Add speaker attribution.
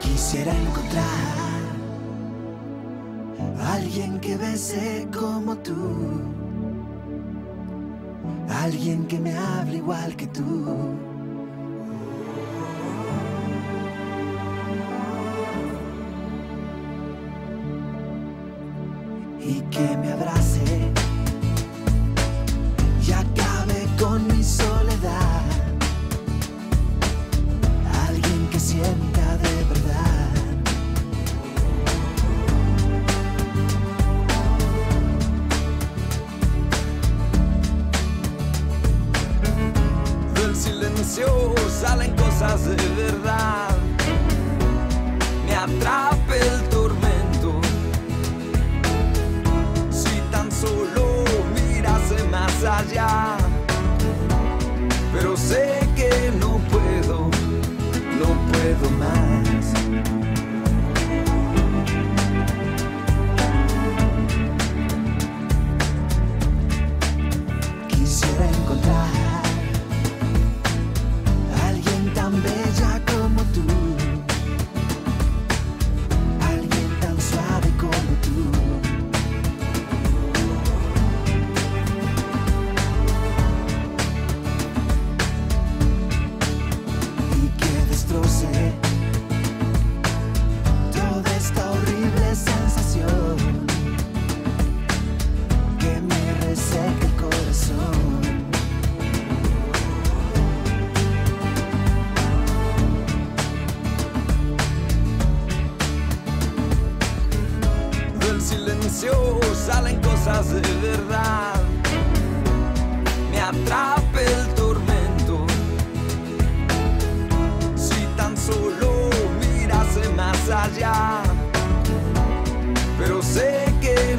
Speaker 1: Quisiera encontrar alguien que bese como tú, alguien que me hable igual que tú. Y que me abrace
Speaker 2: salen cosas de verdad. Me atrape el tormento. Si tan solo mirase más allá. salen cosas de verdad. Me atrapa
Speaker 1: el tormento. Si tan solo mirase más allá, pero sé que